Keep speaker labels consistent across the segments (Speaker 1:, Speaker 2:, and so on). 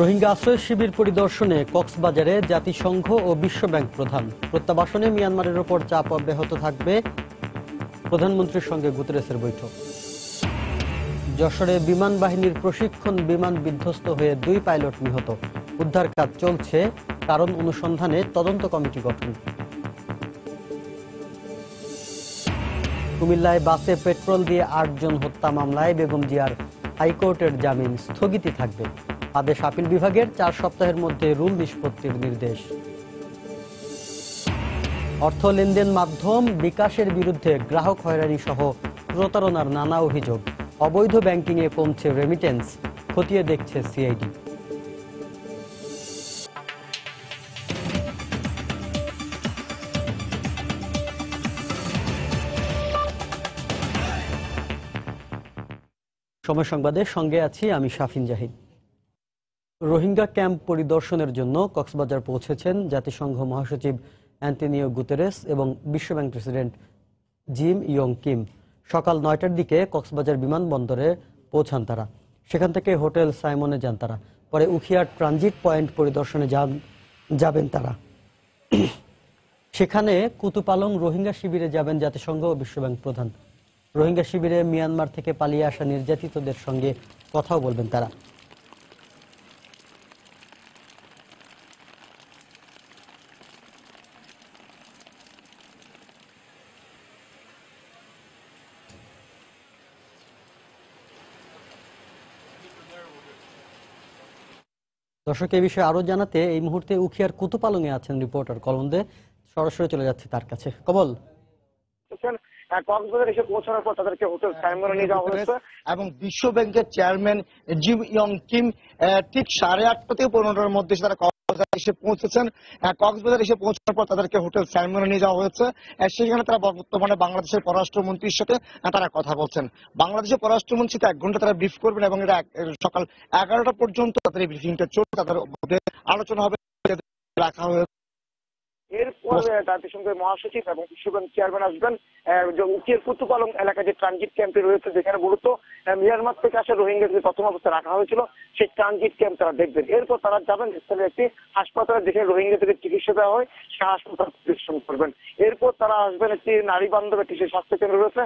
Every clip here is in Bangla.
Speaker 1: রোহিঙ্গা আশ্রয় শিবির পরিদর্শনে কক্সবাজারে জাতিসংঘ ও বিশ্বব্যাংক প্রধান প্রত্যাবাসনে মিয়ানমারের ওপর চাপ অব্যাহত থাকবে প্রধানমন্ত্রীর সঙ্গে গুতরেসের বৈঠক যশোরে বিমান বাহিনীর প্রশিক্ষণ বিমান বিধ্বস্ত হয়ে দুই পাইলট নিহত উদ্ধার কাজ চলছে কারণ অনুসন্ধানে তদন্ত কমিটি গঠন কুমিল্লায় বাসে পেট্রোল দিয়ে আটজন হত্যা মামলায় বেগম জিয়ার হাইকোর্টের জামিন স্থগিতই থাকবে আদেশ আপিল বিভাগের চার সপ্তাহের মধ্যে রুল নিষ্পত্তির নির্দেশ অর্থ লেনদেন মাধ্যম বিকাশের বিরুদ্ধে গ্রাহক হয়রানি সহ প্রতারণার নানা অভিযোগ অবৈধ ব্যাংকিংয়ে কমছে রেমিটেন্স খতিয়ে দেখছে সিআইডি সময় সংবাদের সঙ্গে আছি আমি শাফিন জাহিদ রোহিঙ্গা ক্যাম্প পরিদর্শনের জন্য কক্সবাজার পৌঁছেছেন জাতিসংঘ মহাসচিব অ্যান্টনিও গুতেরেস এবং বিশ্বব্যাংক প্রেসিডেন্ট জিম ইয়ং কিম সকাল নয়টার দিকে কক্সবাজার বিমানবন্দরে পৌঁছান তারা সেখান থেকে হোটেল সাইমনে যান তারা পরে উখিয়ার ট্রানজিট পয়েন্ট পরিদর্শনে যান যাবেন তারা সেখানে কুতুপালং রোহিঙ্গা শিবিরে যাবেন জাতিসংঘ ও বিশ্বব্যাংক প্রধান রোহিঙ্গা শিবিরে মিয়ানমার থেকে পালিয়ে আসা নির্যাতিতদের সঙ্গে কথাও বলবেন তারা দর্শক এই বিষয়ে আরো জানাতে এই মুহূর্তে উখিয়ার এ আছেন রিপোর্টার কলন্দে সরাসরি চলে যাচ্ছে তার কাছে কবল
Speaker 2: কক্সবাজার এসে পৌঁছানোর পর তাদেরকে হোটেল নিয়ে যাওয়া
Speaker 1: এবং বিশ্ব ব্যাংকের চেয়ারম্যান জিম ইয়ং
Speaker 2: কিম ঠিক সাড়ে আটটা থেকে পনেরোটার মধ্যে তারা কক্সবাজার এসে পৌঁছেছেন কক্সবাজার এসে পৌঁছার পর তাদেরকে হোটেল স্যালমনে নিয়ে যাওয়া হয়েছে সেখানে তারা বর্তমানে বাংলাদেশের পররাষ্ট্রমন্ত্রীর সাথে তারা কথা বলছেন বাংলাদেশের পররাষ্ট্রমন্ত্রী এক ঘন্টা তারা ব্রিফ করবেন এবং এটা সকাল এগারোটা পর্যন্ত তাদের এই ব্রিফিংটা চলবে তাদের মধ্যে আলোচনা হবে রাখা হয়েছে এরপর জাতিসংঘের মহাসচিব এবং বিশ্বব্যাংক চেয়ারম্যান আসবেন উকিয়ের কুতুপালং এলাকা যে ট্রানজিট ক্যাম্পে রয়েছে যেখানে মূলত মিয়ানমার থেকে আসা রোহিঙ্গাদের প্রথম অবস্থা রাখা হয়েছিল সেই ট্রানজিট ক্যাম্প তারা দেখবেন এরপর তারা যাবেন স্থানে একটি হাসপাতালে যেখানে রোহিঙ্গাদের চিকিৎসা দেওয়া হয় সে হাসপাতাল পরিদর্শন করবেন এরপর তারা আসবেন একটি নারী বান্ধব একটি স্বাস্থ্য কেন্দ্র রয়েছে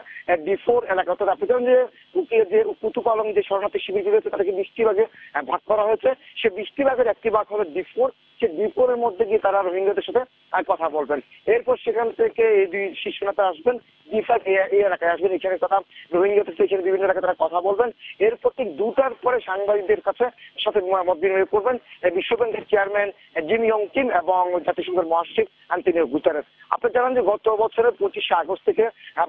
Speaker 2: ডি ফোর এলাকা অর্থাৎ আপনি জানেন যে উকিয়ের যে কুতুপালং যে শরণার্থী শিবির রয়েছে তাদেরকে বৃষ্টি ভাগে ভাগ করা হয়েছে সে বৃষ্টি ভাগের একটি ভাগ হলো ডি ফোর সে ডি ফোর এর মধ্যে গিয়ে তারা রোহিঙ্গাদের সাথে কথা বলবেন এরপর সেখান থেকে এই দুই শীর্ষ নেতা আসবেন ইফাক এলাকায় আসবেন এখানে কথা রোহিঙ্গা এখানে বিভিন্ন এলাকায় তারা কথা বলবেন এরপর ঠিক দুটার পরে সাংবাদিকদের কাছে সাথে মত বিনিময় করবেন বিশ্বব্যাংকের চেয়ারম্যান জিমি ইয়ং কিম এবং জাতিসংঘের মহাসচিব আন্তনিও গুতারেস আপনি জানেন যে গত বছরের পঁচিশে আগস্ট থেকে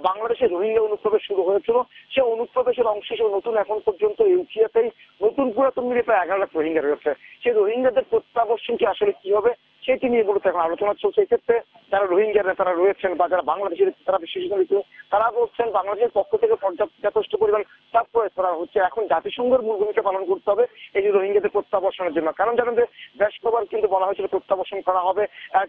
Speaker 2: বাংলাদেশে রোহিঙ্গা অনুপ্রবেশ শুরু হয়েছিল সে অনুপ্রবেশের অংশ হিসেবে নতুন এখন পর্যন্ত ইউকিয়াতেই নতুন পুরাতন মিলিয়ে প্রায় এগারো লাখ রোহিঙ্গা রয়েছে সেই রোহিঙ্গাদের প্রত্যাবর্ষণ কি আসলে কি হবে সেটি নিয়ে মূলত এখন আলোচনা চলছে এক্ষেত্রে যারা রোহিঙ্গারা নেতারা রয়েছেন বা যারা বাংলাদেশের তারা বিশেষজ্ঞ তারা বলছেন বাংলাদেশের পক্ষ থেকে পর্যাপ্ত যথেষ্ট পরিমাণ চাপ প্রয়োগ করা হচ্ছে এখন জাতিসংঘের মূল ভূমিকা পালন করতে হবে এই যে রোহিঙ্গাদের প্রত্যাবর্ষণের জন্য কারণ জানেন যে বেশ কবার কিন্তু বলা হয়েছিল প্রত্যাবর্ষণ করা হবে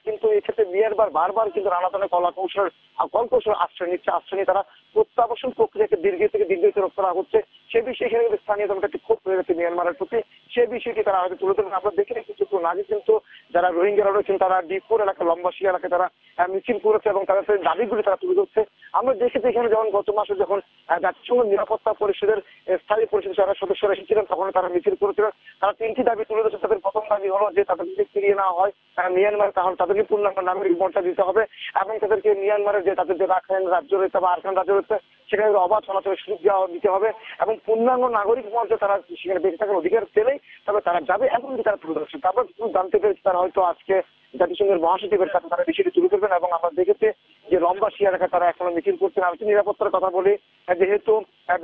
Speaker 2: কিন্তু এক্ষেত্রে বিয়ারবার বারবার কিন্তু নানা ধরনের কলা কৌশল কল কৌশল আশ্রয় নিচ্ছে আশ্রয় নিয়ে তারা প্রত্যাবর্ষণ প্রক্রিয়াকে দীর্ঘ থেকে দীর্ঘতর করা হচ্ছে সে বিষয়ে এখানে কিন্তু স্থানীয় জনতা একটি ক্ষোভ হয়ে গেছে মিয়ানমারের প্রতি সে বিষয়টি তারা হয়তো তুলে ধরবেন আমরা দেখে রেখেছি কোনো নাগে কিন্তু যারা রোহিঙ্গা যারা রয়েছেন তারা ডিপুর এলাকা লম্বাসী এলাকায় তারা মিছিল করেছে এবং তাদের দাবিগুলি তারা তুলে ধরছে আমরা দেখেছি এখানে যখন গত মাসে যখন জাতিসংঘ নিরাপত্তা পরিষদের স্থায়ী পরিষদের যারা সদস্যরা এসেছিলেন তখন তারা মিছিল করেছিলেন তারা তিনটি দাবি তুলে ধরছে তাদের প্রথম দাবি হলো যে তাদেরকে ফিরিয়ে নেওয়া হয় মিয়ানমার তাহলে তাদেরকে পূর্ণাঙ্গ নাগরিক মর্যাদা দিতে হবে এবং তাদেরকে মিয়ানমারের যে তাদের যে রাখাইন রাজ্য রয়েছে বা আরখান রাজ্য রয়েছে সেখানে অবাধ চলাচলের সুযোগ দেওয়া দিতে হবে এবং পূর্ণাঙ্গ নাগরিক মর্যাদা তারা সেখানে বেঁচে থাকার অধিকার পেলেই তবে তারা যাবে এমনকি তারা তুলে ধরছে তারপর জানতে পেরেছে তারা হয়তো আজকে হচ্ছে জাতিসংঘের মহাসচিবের কাছে তারা বিষয়টি তুলে ধরবেন এবং আমরা দেখেছি যে লম্বা শিয়ারাকে তারা এখনো মিছিল করছেন আমি নিরাপত্তার কথা বলি যেহেতু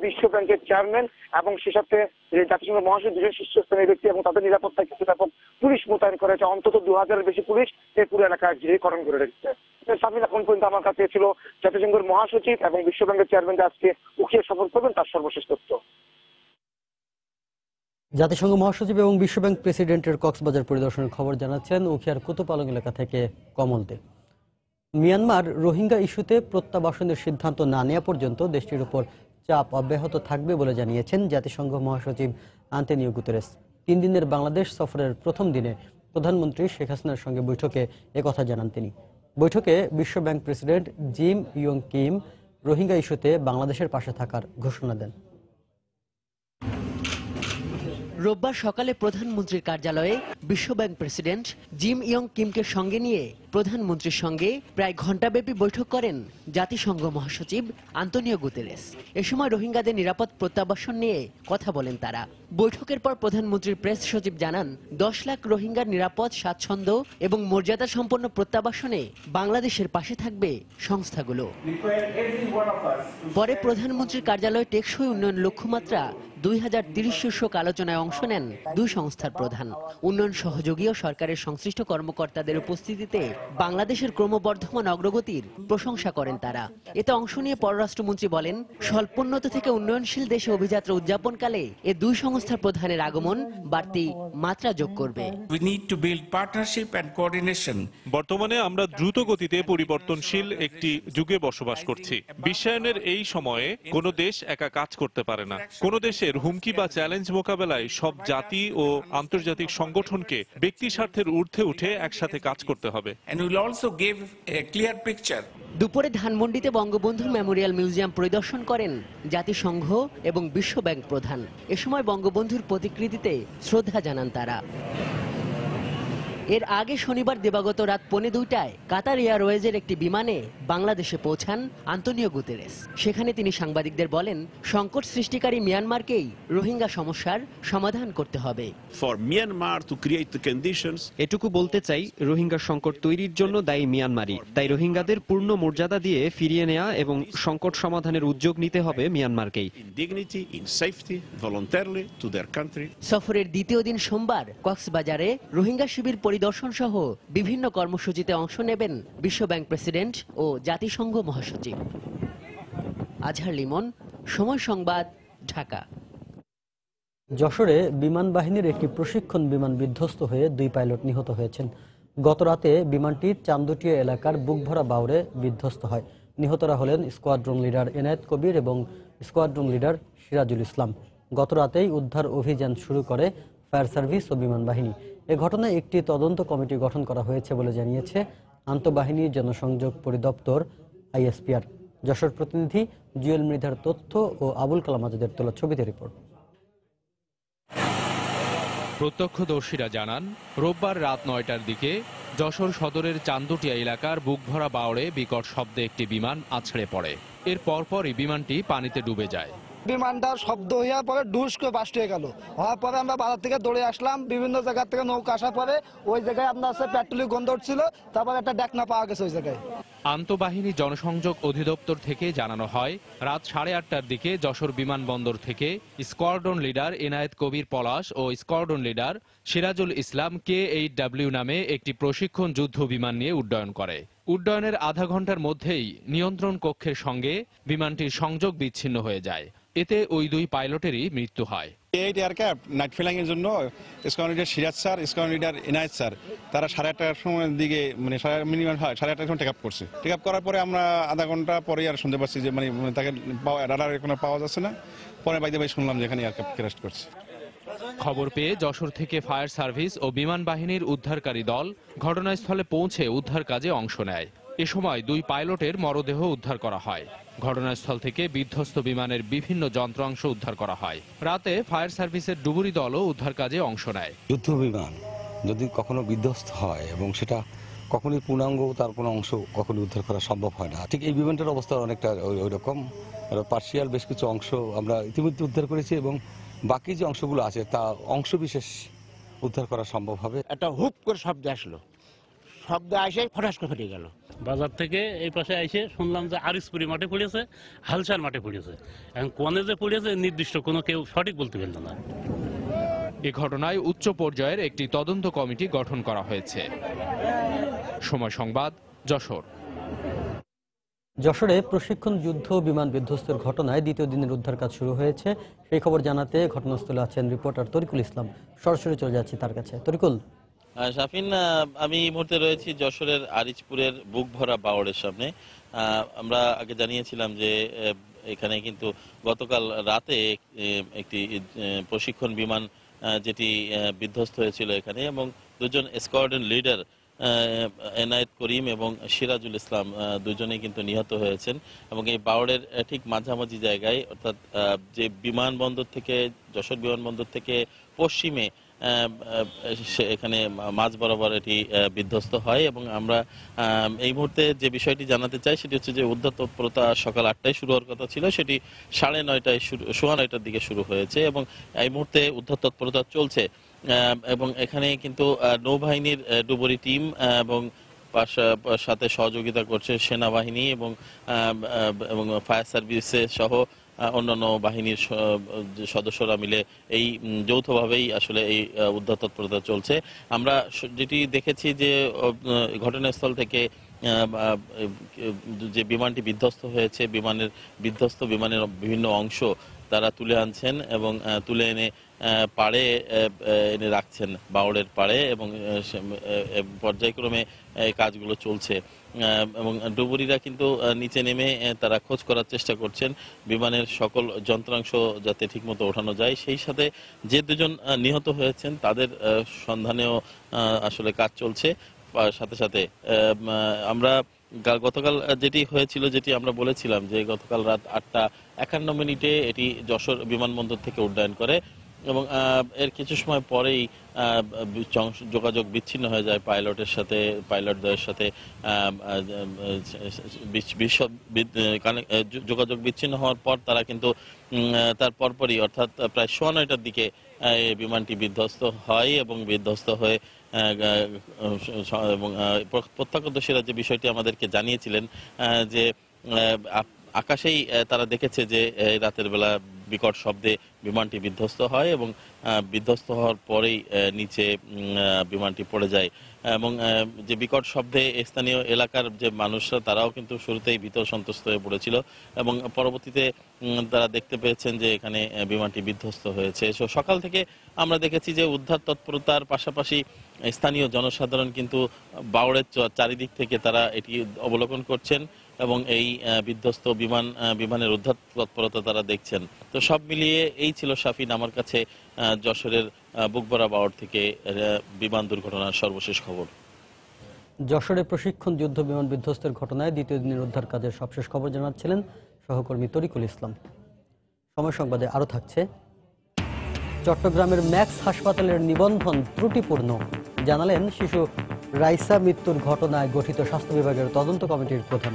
Speaker 2: বিশ্ব ব্যাংকের চেয়ারম্যান এবং সে সাথে জাতিসংঘের মহাসচিব দুজন শীর্ষস্থানীয় ব্যক্তি এবং তাদের নিরাপত্তা কিছু ব্যাপক পুলিশ মোতায়েন করেছে অন্তত দু হাজারের বেশি পুলিশ এই পুরো এলাকায় ঘিরে করণ করে রেখেছে সামিল এখন পর্যন্ত আমার কাছে ছিল জাতিসংঘের মহাসচিব এবং বিশ্ব ব্যাংকের চেয়ারম্যান আজকে উকিয়ে সফর করবেন তার সর্বশেষ তথ্য
Speaker 1: জাতিসংঘ মহাসচিব এবং বিশ্বব্যাংক প্রেসিডেন্টের কক্সবাজার পরিদর্শনের খবর জানাচ্ছেন উখিয়ার কুতুপালং এলাকা থেকে কমল দেব মিয়ানমার রোহিঙ্গা ইস্যুতে প্রত্যাবাসনের সিদ্ধান্ত না নেওয়া পর্যন্ত দেশটির উপর চাপ অব্যাহত থাকবে বলে জানিয়েছেন জাতিসংঘ মহাসচিব আন্তনিও গুতেরেস তিন দিনের বাংলাদেশ সফরের প্রথম দিনে প্রধানমন্ত্রী শেখ হাসিনার সঙ্গে বৈঠকে একথা জানান তিনি বৈঠকে বিশ্বব্যাংক president Jim Yong Kim Rohingya ইস্যুতে বাংলাদেশের পাশে থাকার ঘোষণা দেন
Speaker 3: রোববার সকালে প্রধানমন্ত্রীর কার্যালয়ে বিশ্বব্যাংক প্রেসিডেন্ট জিম ইয়ং কিমকে সঙ্গে নিয়ে প্রধানমন্ত্রীর সঙ্গে প্রায় ঘণ্টাব্যাপী বৈঠক করেন জাতিসংঘ মহাসচিব আন্তনিও গুতেরেস এ সময় রোহিঙ্গাদের নিরাপদ প্রত্যাবাসন নিয়ে কথা বলেন তারা বৈঠকের পর প্রধানমন্ত্রীর প্রেস সচিব জানান দশ লাখ রোহিঙ্গার নিরাপদ স্বাচ্ছন্দ্য এবং মর্যাদা সম্পন্ন প্রত্যাবাসনে বাংলাদেশের পাশে থাকবে সংস্থাগুলো পরে প্রধানমন্ত্রীর কার্যালয়ে টেকসই উন্নয়ন লক্ষ্যমাত্রা দুই হাজার তিরিশ শীর্ষক আলোচনায় অংশ নেন দুই সংস্থার প্রধান উন্নয়ন সহযোগী ও সরকারের সংশ্লিষ্ট কর্মকর্তাদের উপস্থিতিতে বাংলাদেশের ক্রমবর্ধমান অগ্রগতির প্রশংসা করেন তারা এতে অংশ নিয়ে পররাষ্ট্রমন্ত্রী বলেন স্বল্পোন্নত থেকে উন্নয়নশীল দেশে অভিযাত্রা উদযাপনকালে এ দুই সংস্থার প্রধানের আগমন বাড়তি মাত্রা যোগ করবে
Speaker 4: বর্তমানে আমরা দ্রুত গতিতে পরিবর্তনশীল একটি যুগে বসবাস করছি বিশ্বায়নের এই সময়ে কোনো দেশ একা কাজ করতে পারে না কোনো দেশে বিশ্বের হুমকি বা চ্যালেঞ্জ মোকাবেলায় সব জাতি ও আন্তর্জাতিক সংগঠনকে ব্যক্তি স্বার্থের ঊর্ধ্বে উঠে একসাথে কাজ করতে হবে
Speaker 3: দুপুরে ধানমন্ডিতে বঙ্গবন্ধু মেমোরিয়াল মিউজিয়াম পরিদর্শন করেন জাতিসংঘ এবং বিশ্ব ব্যাংক প্রধান এ সময় বঙ্গবন্ধুর প্রতিকৃতিতে শ্রদ্ধা জানান তারা এর আগে শনিবার দেবাগত রাত পৌনে দুইটায় কাতার এয়ারওয়েজের একটি বিমানে বাংলাদেশে পৌঁছান আন্তনীয় গুতেরেস সেখানে তিনি সাংবাদিকদের বলেন সংকট সৃষ্টিকারী মিয়ানমারকেই রোহিঙ্গা সমস্যার সমাধান করতে হবে
Speaker 5: এটুকু বলতে চাই রোহিঙ্গা সংকট তৈরির জন্য
Speaker 3: দায়ী মিয়ানমারই তাই রোহিঙ্গাদের পূর্ণ মর্যাদা দিয়ে ফিরিয়ে নেওয়া এবং সংকট সমাধানের উদ্যোগ নিতে হবে মিয়ানমারকেই সফরের দ্বিতীয় দিন সোমবার কক্সবাজারে রোহিঙ্গা শিবির পরি পরিদর্শন সহ বিভিন্ন কর্মসূচিতে অংশ নেবেন বিশ্বব্যাংক প্রেসিডেন্ট ও জাতিসংঘ মহাসচিব আজহার লিমন সময় সংবাদ ঢাকা
Speaker 1: যশোরে বিমান বাহিনীর একটি প্রশিক্ষণ বিমান বিধ্বস্ত হয়ে দুই পাইলট নিহত হয়েছেন গতরাতে বিমানটি চান্দুটিয়া এলাকার বুকভরা বাউরে বিধ্বস্ত হয় নিহতরা হলেন স্কোয়াড্রন লিডার এনায়েত কবির এবং স্কোয়াড্রন লিডার সিরাজুল ইসলাম গতরাতেই উদ্ধার অভিযান শুরু করে ফায়ার সার্ভিস ও বিমান বাহিনী এ ঘটনায় একটি তদন্ত কমিটি গঠন করা হয়েছে বলে জানিয়েছে আন্তঃবাহিনী জনসংযোগ পরিদপ্তর আইএসপিআর যশোর প্রতিনিধি জুয়েল মৃধার তথ্য ও আবুল কালাম আজাদের তোলা ছবিতে রিপোর্ট
Speaker 6: প্রত্যক্ষদর্শীরা জানান রোববার রাত নয়টার দিকে যশোর সদরের চান্দুটিয়া এলাকার বুকভরা বাওড়ে বিকট শব্দে একটি বিমান আছড়ে পড়ে এর পরপরই বিমানটি পানিতে ডুবে যায়
Speaker 2: বিমানটা শব্দ হইয়া পরে ডুস করে বাস্ট হয়ে গেল হওয়ার পরে আমরা বাজার থেকে
Speaker 7: দৌড়ে আসলাম বিভিন্ন জায়গা থেকে নৌকা আসার পরে ওই জায়গায় আপনার হচ্ছে পেট্রোলিং গন্ধ উঠছিল তারপরে একটা ডেকনা পাওয়া গেছে ওই জায়গায়
Speaker 6: আন্তঃবাহিনী জনসংযোগ অধিদপ্তর থেকে জানানো হয় রাত সাড়ে আটটার দিকে যশোর বিমানবন্দর থেকে স্কোয়াড্রন লিডার এনায়েত কবির পলাশ ও squadron leader Sirajul Islam K eight W নামে একটি প্রশিক্ষণ যুদ্ধ বিমান নিয়ে উড্ডয়ন করে উড্ডয়নের আধা ঘন্টার মধ্যেই নিয়ন্ত্রণ কক্ষের সঙ্গে বিমানটির সংযোগ বিচ্ছিন্ন হয়ে যায় এতে ওই দুই পাইলটেরই মৃত্যু হয়
Speaker 8: এইট এয়ারক্রাফট নাইট ফ্লাইংয়ের জন্য
Speaker 9: squad leader Siraj sir squad leader Enayet sir তারা সাড়ে আটটার সময়ের দিকে মানে মিনিমাম হয় সাড়ে আটটার সময় টেক আপ করছে টেক আপ করার পরে আমরা আধা ঘন্টা পরে আর শুনতে পাচ্ছি যে মানে, মানে তাকে পাওয়া রাডার কোনো পাওয়া যাচ্ছে না পরে বাইদে বাই শুনলাম যে এখানে এয়ারক্রাফট ক্র্যাশ করছে
Speaker 8: খবর পেয়ে
Speaker 6: যশোর থেকে ফায়ার সার্ভিস ও বিমান বাহিনীর উদ্ধারকারী দল ঘটনাস্থলে পৌঁছে উদ্ধার কাজে অংশ নেয় এ সময় দুই পাইলটের মরদেহ উদ্ধার করা হয় ঘটনাস্থল থেকে বিধ্বস্ত বিমানের বিভিন্ন যন্ত্রাংশ উদ্ধার করা হয় রাতে ফায়ার সার্ভিসের ডুবুরি দলও উদ্ধার কাজে অংশ নেয়
Speaker 2: যুদ্ধ বিমান যদি কখনো বিধ্বস্ত হয় এবং সেটা কখনোই পূর্ণাঙ্গ তার কোনো অংশ কখনো উদ্ধার করা সম্ভব হয় না ঠিক এই বিমানটার অবস্থা অনেকটা ওই রকম পার্সিয়াল বেশ কিছু অংশ আমরা ইতিমধ্যে উদ্ধার করেছি এবং বাকি যে অংশগুলো আছে তা অংশ বিশেষ উদ্ধার করা সম্ভব হবে একটা হুপ করে শব্দ আসলো শব্দ আসে ফটাস
Speaker 10: করে ফেটে গেল বাজার থেকে এই পাশে আইসে শুনলাম যে আরিসপুরি মাঠে পড়েছে হালসার মাঠে পড়েছে এখন কোনে যে পড়েছে নির্দিষ্ট কোনো কেউ সঠিক বলতে পারল না এ
Speaker 6: ঘটনায় উচ্চ পর্যায়ের একটি তদন্ত কমিটি গঠন করা হয়েছে সময় সংবাদ যশোর
Speaker 1: যশোরে প্রশিক্ষণ যুদ্ধ বিমান বিধ্বস্তের ঘটনায় দ্বিতীয় দিনের উদ্ধার কাজ শুরু হয়েছে সেই খবর জানাতে ঘটনাস্থলে আছেন রিপোর্টার তরিকুল ইসলাম সরাসরি চলে যাচ্ছি তার কাছে তরিকুল
Speaker 9: শাফিন আমি এই মুহূর্তে রয়েছি যশোরের আরিচপুরের বুক ভরা বাওড়ের সামনে আমরা আগে জানিয়েছিলাম যে এখানে কিন্তু গতকাল রাতে একটি প্রশিক্ষণ বিমান যেটি বিধ্বস্ত হয়েছিল এখানে এবং দুজন স্কোয়াডন লিডার এনায়েত করিম এবং সিরাজুল ইসলাম দুজনেই কিন্তু নিহত হয়েছেন এবং এই বাওড়ের ঠিক মাঝামাঝি জায়গায় অর্থাৎ যে বিমানবন্দর থেকে যশোর বিমানবন্দর থেকে পশ্চিমে এখানে মাঝ বরাবর এটি বিধ্বস্ত হয় এবং আমরা এই মুহূর্তে যে বিষয়টি জানাতে চাই সেটি হচ্ছে যে উদ্ধার তৎপরতা সকাল আটটায় শুরু হওয়ার কথা ছিল সেটি সাড়ে নয়টায় শুরু সোয়া নয়টার দিকে শুরু হয়েছে এবং এই মুহূর্তে উদ্ধার তৎপরতা চলছে এবং এখানে কিন্তু নৌবাহিনীর ডুবুরি টিম এবং সাথে সহযোগিতা করছে সেনাবাহিনী এবং এবং ফায়ার সার্ভিসে সহ অন্যান্য বাহিনীর সদস্যরা মিলে এই যৌথভাবেই আসলে এই উদ্ধার তৎপরতা চলছে আমরা যেটি দেখেছি যে ঘটনাস্থল থেকে যে বিমানটি বিধ্বস্ত হয়েছে বিমানের বিধ্বস্ত বিমানের বিভিন্ন অংশ তারা তুলে আনছেন এবং তুলে এনে পাড়ে এনে রাখছেন বাউলের পাড়ে এবং পর্যায়ক্রমে কাজগুলো চলছে এবং ডুবুরিরা কিন্তু নিচে নেমে তারা খোঁজ করার চেষ্টা করছেন বিমানের সকল যন্ত্রাংশ যাতে ঠিকমতো ওঠানো যায় সেই সাথে যে দুজন নিহত হয়েছেন তাদের সন্ধানেও আসলে কাজ চলছে সাথে সাথে আমরা গতকাল যেটি হয়েছিল যেটি আমরা বলেছিলাম যে গতকাল রাত আটটা একান্ন মিনিটে এটি যশোর বিমানবন্দর থেকে উড্ডয়ন করে এবং এর কিছু সময় পরেই যোগাযোগ বিচ্ছিন্ন হয়ে যায় পাইলটের সাথে পাইলটদ্বয়ের সাথে যোগাযোগ বিচ্ছিন্ন হওয়ার পর তারা কিন্তু তার পরপরই অর্থাৎ প্রায় সোয়া নয়টার দিকে বিমানটি বিধ্বস্ত হয় এবং বিধ্বস্ত হয়ে এবং প্রত্যক্ষদর্শীরা যে বিষয়টি আমাদেরকে জানিয়েছিলেন যে আকাশেই তারা দেখেছে যে রাতের বেলা বিকট শব্দে বিমানটি বিধ্বস্ত হয় এবং বিধ্বস্ত হওয়ার পরেই নিচে বিমানটি পড়ে যায় এবং যে বিকট শব্দে স্থানীয় এলাকার যে মানুষরা তারাও কিন্তু শুরুতেই ভীত সন্তুষ্ট হয়ে পড়েছিল এবং পরবর্তীতে তারা দেখতে পেয়েছেন যে এখানে বিমানটি বিধ্বস্ত হয়েছে সো সকাল থেকে আমরা দেখেছি যে উদ্ধার তৎপরতার পাশাপাশি স্থানীয় জনসাধারণ কিন্তু বাউড়ের চারিদিক থেকে তারা এটি অবলোকন করছেন এবং এই বিধ্বস্ত বিমান বিমানের উদ্ধার তৎপরতা তারা দেখছেন তো সব মিলিয়ে এই ছিল সাফিন আমার কাছে যশোরের বুকবরা বাওয়ার থেকে বিমান দুর্ঘটনার সর্বশেষ খবর
Speaker 1: যশোরে প্রশিক্ষণ যুদ্ধ বিমান বিধ্বস্তের ঘটনায় দ্বিতীয় দিনের উদ্ধার কাজের সবশেষ খবর জানাচ্ছিলেন সহকর্মী তরিকুল ইসলাম সময় সংবাদে আরও থাকছে চট্টগ্রামের ম্যাক্স হাসপাতালের নিবন্ধন ত্রুটিপূর্ণ জানালেন শিশু রাইসা মৃত্যুর ঘটনায় গঠিত স্বাস্থ্য বিভাগের তদন্ত কমিটির প্রধান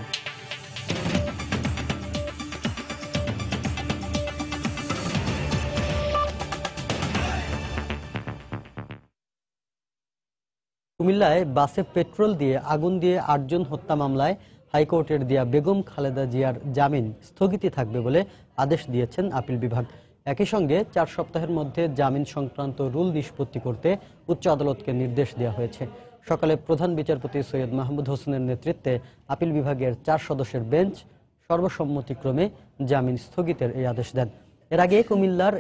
Speaker 1: কুমিল্লায় বাসে পেট্রোল দিয়ে আগুন দিয়ে আটজন হত্যা মামলায় হাইকোর্টের দিয়া বেগম খালেদা জিয়ার জামিন স্থগিতই থাকবে বলে আদেশ দিয়েছেন আপিল বিভাগ একই সঙ্গে চার সপ্তাহের মধ্যে জামিন সংক্রান্ত রুল নিষ্পত্তি করতে উচ্চ আদালতকে নির্দেশ দেওয়া হয়েছে সকালে প্রধান বিচারপতি সৈয়দ মাহমুদ হোসেনের নেতৃত্বে আপিল বিভাগের চার সদস্যের বেঞ্চ সর্বসম্মতিক্রমে জামিন স্থগিতের এই আদেশ দেন এর আগে কুমিল্লার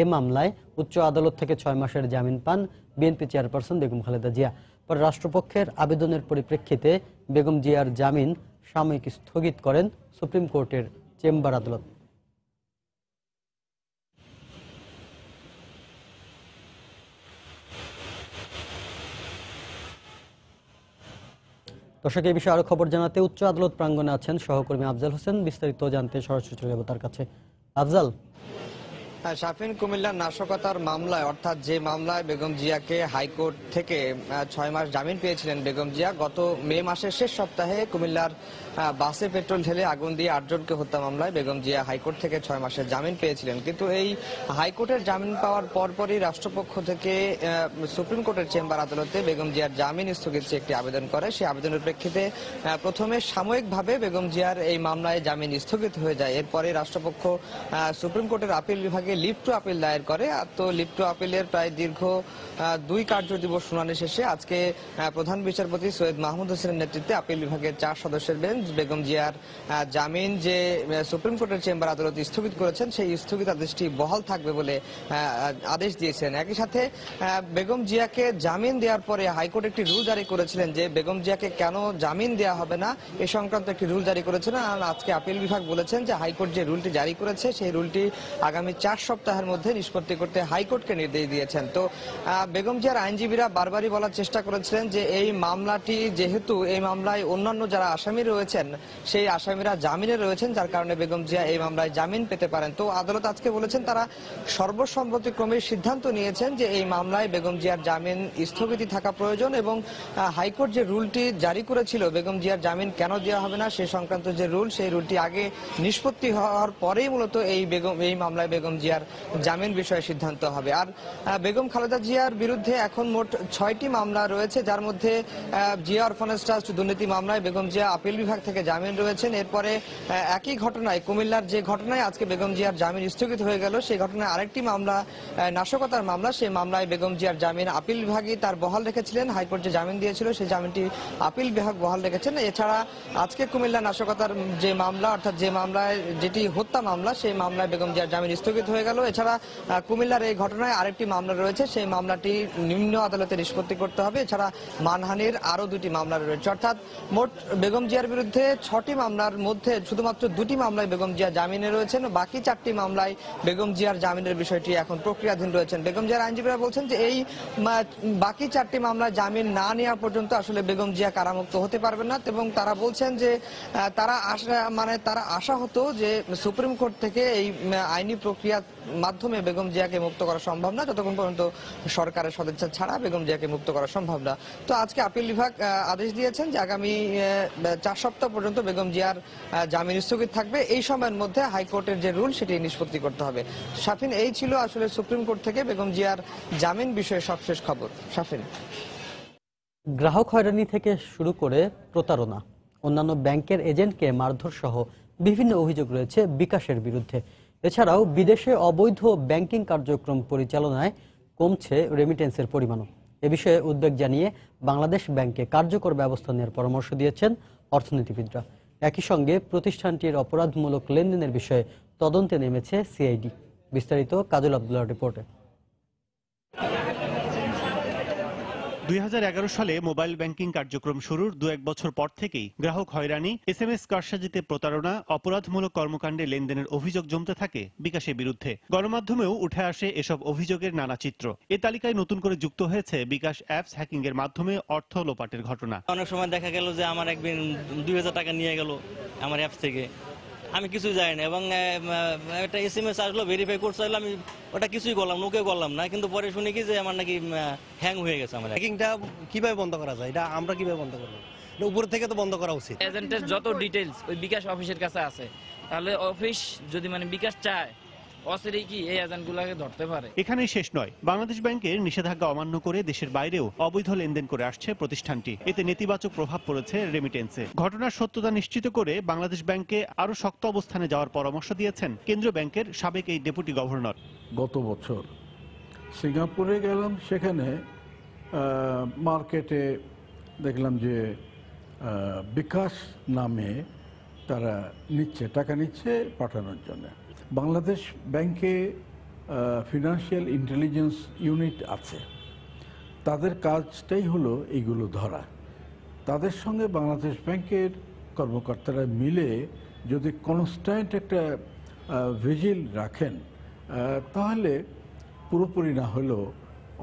Speaker 1: এ মামলায় উচ্চ আদালত থেকে ছয় মাসের জামিন পান বিএনপি চেয়ারপারসন বেগম খালেদা জিয়া পরে রাষ্ট্রপক্ষের আবেদনের পরিপ্রেক্ষিতে বেগম জিয়ার জামিন সাময়িক স্থগিত করেন সুপ্রিম কোর্টের চেম্বার আদালত দর্শক এই বিষয়ে আরো খবর জানাতে উচ্চ আদালত প্রাঙ্গনে আছেন সহকর্মী আফজাল হোসেন বিস্তারিত জানতে সরাসরি চলে যাব তার কাছে আফজাল
Speaker 7: হ্যাঁ, শাফিন কুমিল্লার নাশকতার মামলায় অর্থাৎ যে মামলায় বেগম জিয়াকে হাইকোর্ট থেকে ছয় মাস জামিন পেয়েছিলেন বেগম জিয়া গত মে মাসের শেষ সপ্তাহে কুমিল্লার বাসে পেট্রোল ঢেলে আগুন দিয়ে আটজনকে হত্যা মামলায় বেগম জিয়া হাইকোর্ট থেকে ছয় মাসের জামিন পেয়েছিলেন কিন্তু এই হাইকোর্টের জামিন পাওয়ার পরপরই রাষ্ট্রপক্ষ থেকে সুপ্রিম কোর্টের চেম্বার আদালতে বেগম জিয়ার জামিন স্থগিত একটি আবেদন করে সেই আবেদনের প্রেক্ষিতে প্রথমে সাময়িকভাবে বেগম জিয়ার এই মামলায় জামিন স্থগিত হয়ে যায় এরপরে রাষ্ট্রপক্ষ সুপ্রিম কোর্টের আপিল বিভাগে লিভ টু আপিল দায়ের করে তো লিভ টু আপিলের প্রায় দীর্ঘ দুই কার্য দিবস শুনানি শেষে আজকে প্রধান বিচারপতি সৈয়দ মাহমুদ হোসেনের নেতৃত্বে আপিল বিভাগের চার সদস্যের বেঞ্চ বেগম জিয়ার জামিন যে সুপ্রিম কোর্টের চেম্বার আদালত স্থগিত করেছেন সেই স্থগিত আদেশটি বহাল থাকবে বলে আদেশ দিয়েছেন একই সাথে বেগম জিয়াকে জামিন দেওয়ার পরে হাইকোর্ট একটি রুল জারি করেছিলেন যে বেগম জিয়াকে কেন জামিন দেওয়া হবে না এ সংক্রান্ত একটি রুল জারি করেছেন আর আজকে আপিল বিভাগ বলেছেন যে হাইকোর্ট যে রুলটি জারি করেছে সেই রুলটি আগামী চার সপ্তাহের মধ্যে নিষ্পত্তি করতে হাইকোর্টকে নির্দেশ দিয়েছেন তো বেগম জিয়ার আইনজীবীরা বারবারই বলার চেষ্টা করেছিলেন যে এই মামলাটি যেহেতু এই মামলায় অন্যান্য যারা আসামি রয়েছে রয়েছেন সেই আসামিরা জামিনে রয়েছেন যার কারণে বেগম জিয়া এই মামলায় জামিন পেতে পারেন তো আদালত আজকে বলেছেন তারা সর্বসম্মতিক্রমে সিদ্ধান্ত নিয়েছেন যে এই মামলায় বেগম জিয়ার জামিন স্থগিতি থাকা প্রয়োজন এবং হাইকোর্ট যে রুলটি জারি করেছিল বেগম জিয়ার জামিন কেন দেওয়া হবে না সে সংক্রান্ত যে রুল সেই রুলটি আগে নিষ্পত্তি হওয়ার পরেই মূলত এই বেগম এই মামলায় বেগম জিয়ার জামিন বিষয়ে সিদ্ধান্ত হবে আর বেগম খালেদা জিয়ার বিরুদ্ধে এখন মোট ছয়টি মামলা রয়েছে যার মধ্যে জিয়া অরফানেস ট্রাস্ট দুর্নীতি মামলায় বেগম জিয়া আপিল বিভাগ বিভাগ থেকে জামিন রয়েছেন এরপরে একই ঘটনায় কুমিল্লার যে ঘটনায় আজকে বেগম জিয়ার জামিন স্থগিত হয়ে গেল সেই ঘটনায় আরেকটি মামলা নাশকতার মামলা সেই মামলায় বেগম জিয়ার জামিন আপিল বিভাগই তার বহাল রেখেছিলেন হাইকোর্ট যে জামিন দিয়েছিল সেই জামিনটি আপিল বিভাগ বহাল রেখেছেন এছাড়া আজকে কুমিল্লা নাশকতার যে মামলা অর্থাৎ যে মামলায় যেটি হত্যা মামলা সেই মামলায় বেগম জিয়ার জামিন স্থগিত হয়ে গেল এছাড়া কুমিল্লার এই ঘটনায় আরেকটি মামলা রয়েছে সেই মামলাটি নিম্ন আদালতে নিষ্পত্তি করতে হবে এছাড়া মানহানির আরও দুটি মামলা রয়েছে অর্থাৎ মোট বেগম জিয়ার বিরুদ্ধে বিরুদ্ধে ছটি মামলার মধ্যে শুধুমাত্র দুটি মামলায় বেগম জিয়া জামিনে রয়েছেন বাকি চারটি মামলায় বেগম জিয়ার জামিনের বিষয়টি এখন প্রক্রিয়াধীন রয়েছেন বেগম জিয়ার আইনজীবীরা বলছেন যে এই বাকি চারটি মামলায় জামিন না নেওয়া পর্যন্ত আসলে বেগম জিয়া কারামুক্ত হতে পারবেন না এবং তারা বলছেন যে তারা আশা মানে তারা আশা হতো যে সুপ্রিম কোর্ট থেকে এই আইনি প্রক্রিয়া মাধ্যমে বেগম জিয়াকে মুক্ত করা সম্ভব না যতক্ষণ পর্যন্ত সরকারের সদিচ্ছা ছাড়া বেগম জিয়াকে মুক্ত করা সম্ভব না তো আজকে আপিল বিভাগ আদেশ দিয়েছেন যে আগামী চার সপ্তাহ পর্যন্ত বেগম জিয়ার জামিন স্থগিত থাকবে এই সময়ের মধ্যে হাইকোর্টের যে রুল সেটি নিষ্পত্তি করতে হবে সাফিন এই ছিল আসলে সুপ্রিম কোর্ট থেকে বেগম জিয়ার জামিন বিষয়ে সবশেষ খবর সাফিন
Speaker 1: গ্রাহক হয়রানি থেকে শুরু করে প্রতারণা অন্যান্য ব্যাংকের এজেন্টকে মারধর সহ বিভিন্ন অভিযোগ রয়েছে বিকাশের বিরুদ্ধে এছাড়াও বিদেশে অবৈধ ব্যাংকিং কার্যক্রম পরিচালনায় কমছে রেমিটেন্সের পরিমাণও এ বিষয়ে উদ্বেগ জানিয়ে বাংলাদেশ ব্যাংকে কার্যকর ব্যবস্থা নেওয়ার পরামর্শ দিয়েছেন অর্থনীতিবিদরা একই সঙ্গে প্রতিষ্ঠানটির অপরাধমূলক লেনদেনের বিষয়ে তদন্তে নেমেছে সিআইডি বিস্তারিত কাজল আবদুল্লাহ রিপোর্টে
Speaker 5: দুই সালে মোবাইল ব্যাংকিং কার্যক্রম শুরুর দু এক বছর পর থেকেই গ্রাহক হয়রানি এস এম এস কারসাজিতে প্রতারণা অপরাধমূলক কর্মকাণ্ডে লেনদেনের অভিযোগ জমতে থাকে বিকাশের বিরুদ্ধে গণমাধ্যমেও উঠে আসে এসব অভিযোগের নানা চিত্র এ তালিকায় নতুন করে যুক্ত হয়েছে বিকাশ অ্যাপস হ্যাকিং এর মাধ্যমে অর্থ লোপাটের ঘটনা
Speaker 10: অনেক সময় দেখা গেল যে আমার একদিন দুই টাকা নিয়ে গেল আমার অ্যাপ থেকে আমি কিছুই জানি না এবং একটা এস এম এস আসলো ভেরিফাই করতে চাইলো আমি ওটা কিছুই করলাম ওকে করলাম না কিন্তু পরে শুনি কি যে আমার নাকি হ্যাং হয়ে গেছে আমার
Speaker 11: হ্যাকিংটা কীভাবে বন্ধ করা যায় এটা আমরা কীভাবে বন্ধ করবো উপর থেকে তো বন্ধ করা উচিত
Speaker 5: এজেন্টের যত
Speaker 10: ডিটেলস ওই বিকাশ অফিসের কাছে আছে তাহলে অফিস যদি মানে বিকাশ চায় অচিরেই কি এই এজেন্টগুলোকে ধরতে পারে
Speaker 5: এখানে শেষ নয় বাংলাদেশ ব্যাংকের নিষেধাজ্ঞা অমান্য করে দেশের বাইরেও অবৈধ লেনদেন করে আসছে প্রতিষ্ঠানটি এতে নেতিবাচক প্রভাব পড়েছে রেমিটেন্সে ঘটনার সত্যতা নিশ্চিত করে বাংলাদেশ ব্যাংকে আরও শক্ত অবস্থানে যাওয়ার পরামর্শ দিয়েছেন কেন্দ্রীয় ব্যাংকের সাবেক এই ডেপুটি গভর্নর গত বছর
Speaker 4: সিঙ্গাপুরে গেলাম সেখানে মার্কেটে দেখলাম যে বিকাশ নামে তারা নিচ্ছে টাকা নিচ্ছে পাঠানোর জন্য বাংলাদেশ ব্যাংকে ফিনান্সিয়াল ইন্টেলিজেন্স ইউনিট আছে তাদের কাজটাই হলো এইগুলো ধরা তাদের সঙ্গে বাংলাদেশ ব্যাংকের কর্মকর্তারা মিলে যদি কনস্ট্যান্ট একটা ভিজিল রাখেন তাহলে পুরোপুরি না হলেও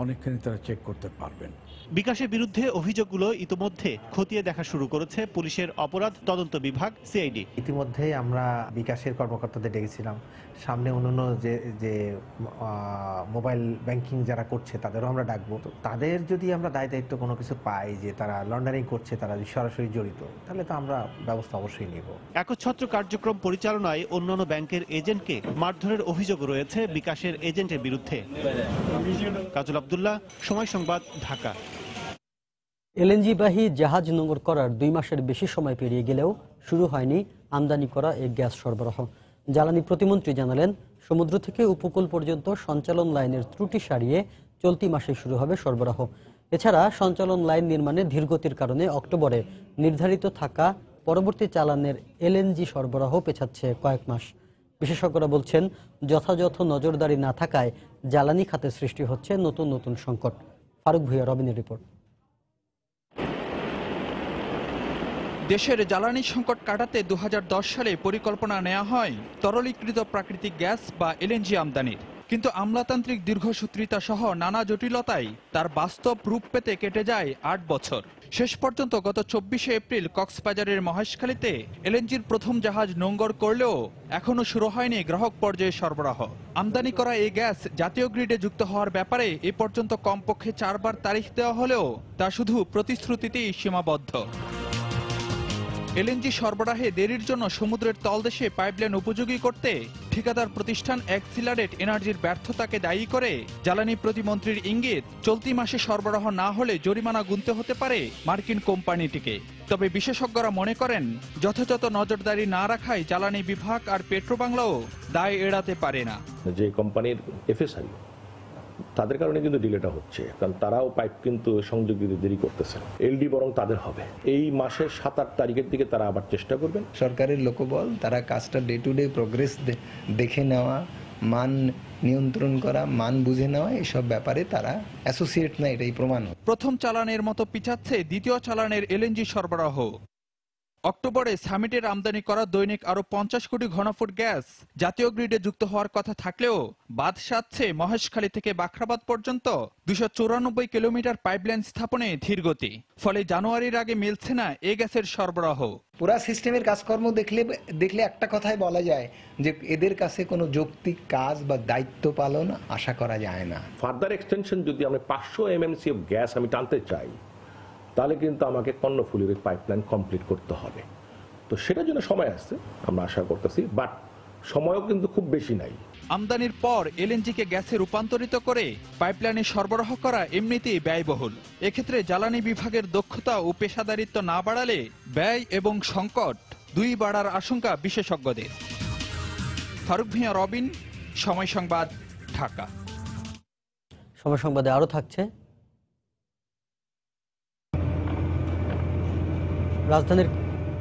Speaker 4: অনেকখানি
Speaker 5: তারা চেক করতে পারবেন বিকাশের বিরুদ্ধে অভিযোগগুলো ইতিমধ্যে খতিয়ে দেখা শুরু করেছে
Speaker 11: পুলিশের অপরাধ তদন্ত বিভাগ সিআইডি ইতিমধ্যেই আমরা বিকাশের কর্মকর্তাদের ডেকেছিলাম সামনে অন্যান্য যে যে মোবাইল ব্যাংকিং যারা করছে তাদেরও আমরা ডাকবো তাদের যদি আমরা দায় দায়িত্ব কোনো কিছু পাই যে তারা লন্ডারিং করছে তারা সরাসরি জড়িত
Speaker 4: তাহলে তো আমরা ব্যবস্থা অবশ্যই নেব
Speaker 5: একচ্ছত্র কার্যক্রম পরিচালনায় অন্যান্য ব্যাংকের এজেন্টকে মারধরের অভিযোগ রয়েছে বিকাশের এজেন্টের বিরুদ্ধে কাজল আবদুল্লাহ সময় সংবাদ ঢাকা
Speaker 1: এলএনজিবাহী জাহাজ নোংর করার দুই মাসের বেশি সময় পেরিয়ে গেলেও শুরু হয়নি আমদানি করা এই গ্যাস সরবরাহ জ্বালানি প্রতিমন্ত্রী জানালেন সমুদ্র থেকে উপকূল পর্যন্ত সঞ্চালন লাইনের ত্রুটি সারিয়ে চলতি মাসে শুরু হবে সরবরাহ এছাড়া সঞ্চালন লাইন নির্মাণে ধীরগতির কারণে অক্টোবরে নির্ধারিত থাকা পরবর্তী চালানের এলএনজি সরবরাহ পেছাচ্ছে কয়েক মাস বিশেষজ্ঞরা বলছেন যথাযথ নজরদারি না থাকায় জ্বালানি খাতে সৃষ্টি হচ্ছে নতুন নতুন সংকট ফারুক
Speaker 4: ভুইয়া রবিনের রিপোর্ট দেশের জ্বালানি সংকট কাটাতে দু সালে পরিকল্পনা নেওয়া হয় তরলীকৃত প্রাকৃতিক গ্যাস বা এলএনজি আমদানির কিন্তু আমলাতান্ত্রিক দীর্ঘসূত্রিতা সহ নানা জটিলতায় তার বাস্তব রূপ পেতে কেটে যায় আট বছর শেষ পর্যন্ত গত চব্বিশে এপ্রিল কক্সবাজারের মহেশখালীতে এলএনজির প্রথম জাহাজ নোঙ্গর করলেও এখনও শুরু হয়নি গ্রাহক পর্যায়ে সরবরাহ আমদানি করা এই গ্যাস জাতীয় গ্রিডে যুক্ত হওয়ার ব্যাপারে এ পর্যন্ত কমপক্ষে চারবার তারিখ দেওয়া হলেও তা শুধু প্রতিশ্রুতিতেই সীমাবদ্ধ এলএনজি সরবরাহে দেরির জন্য সমুদ্রের তলদেশে পাইপলাইন উপযোগী করতে ঠিকাদার প্রতিষ্ঠান অ্যাক্সিলারেট এনার্জির ব্যর্থতাকে দায়ী করে জ্বালানি প্রতিমন্ত্রীর ইঙ্গিত চলতি মাসে সরবরাহ না হলে জরিমানা গুনতে হতে পারে মার্কিন কোম্পানিটিকে তবে বিশেষজ্ঞরা মনে করেন যথাযথ নজরদারি না রাখায় জ্বালানি বিভাগ আর পেট্রোবাংলাও দায় এড়াতে পারে না
Speaker 8: যে কোম্পানির এফএসআই তাদের কারণে কিন্তু ডিলেটা হচ্ছে কারণ তারাও পাইপ কিন্তু সংযোগ দিতে দেরি করতেছে এলডি বরং তাদের হবে এই মাসের সাত আট তারিখের দিকে তারা আবার চেষ্টা করবেন
Speaker 2: সরকারের লোকবল তারা কাজটা ডে টু ডে প্রোগ্রেস দেখে নেওয়া মান নিয়ন্ত্রণ করা মান বুঝে নেওয়া এসব ব্যাপারে তারা অ্যাসোসিয়েট না এটাই প্রমাণ
Speaker 4: প্রথম চালানের মতো পিছাচ্ছে দ্বিতীয় চালানের এলএনজি সরবরাহ অক্টোবরে সামিটের আমদানি করা দৈনিক আরো পঞ্চাশ কোটি ঘনফুট গ্যাস জাতীয় গ্রিডে যুক্ত হওয়ার কথা থাকলেও বাদ সাধছে মহেশখালী থেকে বাখরাবাদ পর্যন্ত দুশো চৌরানব্বই কিলোমিটার পাইপলাইন স্থাপনে ধীরগতি ফলে জানুয়ারির আগে মিলছে না এ গ্যাসের সরবরাহ
Speaker 2: পুরা সিস্টেমের কাজকর্ম দেখলে দেখলে একটা কথাই বলা যায় যে এদের কাছে কোনো যৌক্তিক কাজ বা দায়িত্ব পালন আশা করা যায় না
Speaker 8: ফার্দার এক্সটেনশন যদি আমি পাঁচশো এমএমসি অফ গ্যাস আমি টানতে চাই তাহলে কিন্তু আমাকে কর্ণফুলির ওই পাইপলাইন কমপ্লিট করতে হবে তো সেটার জন্য সময় আসছে আমরা আশা করতেছি বাট সময়ও কিন্তু খুব বেশি নাই
Speaker 4: আমদানির পর এলএনজিকে গ্যাসে রূপান্তরিত করে পাইপলাইনে সরবরাহ করা এমনিতেই ব্যয়বহুল এক্ষেত্রে জ্বালানি বিভাগের দক্ষতা ও পেশাদারিত্ব না বাড়ালে ব্যয় এবং সংকট দুই বাড়ার আশঙ্কা বিশেষজ্ঞদের ফারুক ভিয়া রবিন সময় সংবাদ ঢাকা
Speaker 1: সময় সংবাদে আরও থাকছে রাজধানীর